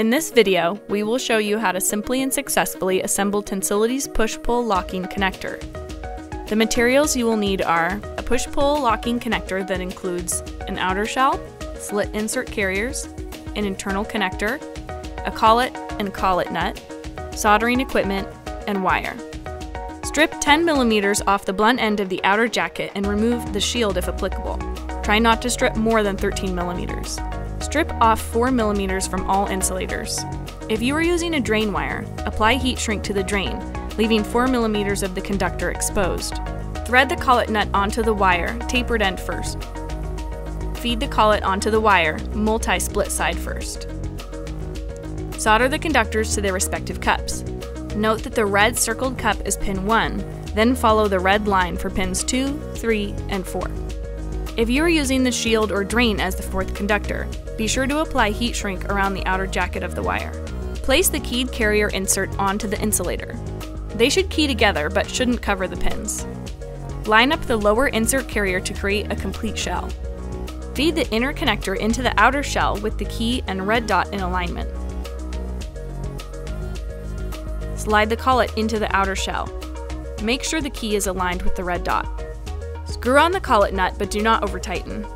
In this video, we will show you how to simply and successfully assemble Tensility's push-pull locking connector. The materials you will need are a push-pull locking connector that includes an outer shell, slit insert carriers, an internal connector, a collet and collet nut, soldering equipment, and wire. Strip 10 millimeters off the blunt end of the outer jacket and remove the shield if applicable. Try not to strip more than 13 millimeters. Strip off 4 millimeters from all insulators. If you are using a drain wire, apply heat shrink to the drain, leaving 4 millimeters of the conductor exposed. Thread the collet nut onto the wire, tapered end first. Feed the collet onto the wire, multi-split side first. Solder the conductors to their respective cups. Note that the red circled cup is pin 1, then follow the red line for pins 2, 3, and 4. If you are using the shield or drain as the fourth conductor, be sure to apply heat shrink around the outer jacket of the wire. Place the keyed carrier insert onto the insulator. They should key together but shouldn't cover the pins. Line up the lower insert carrier to create a complete shell. Feed the inner connector into the outer shell with the key and red dot in alignment. Slide the collet into the outer shell. Make sure the key is aligned with the red dot. Screw on the collet nut but do not over tighten.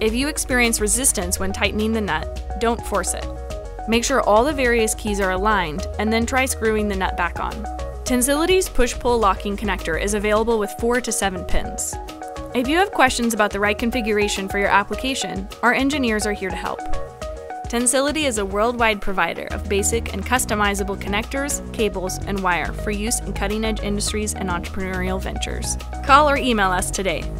If you experience resistance when tightening the nut, don't force it. Make sure all the various keys are aligned and then try screwing the nut back on. Tensility's push-pull locking connector is available with 4 to 7 pins. If you have questions about the right configuration for your application, our engineers are here to help. Tensility is a worldwide provider of basic and customizable connectors, cables, and wire for use in cutting edge industries and entrepreneurial ventures. Call or email us today